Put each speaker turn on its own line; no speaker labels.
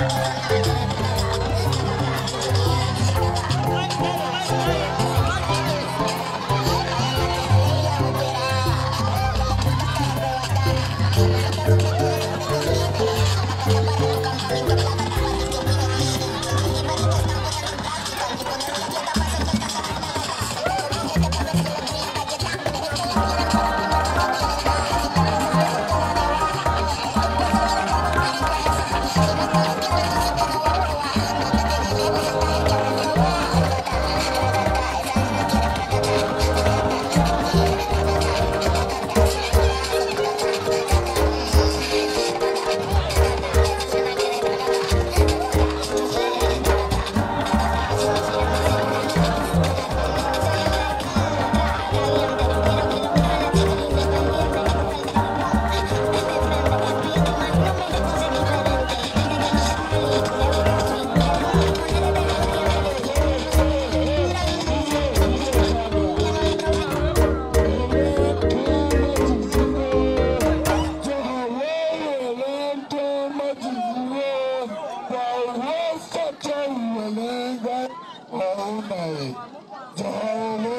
Música
Oh my! Oh my!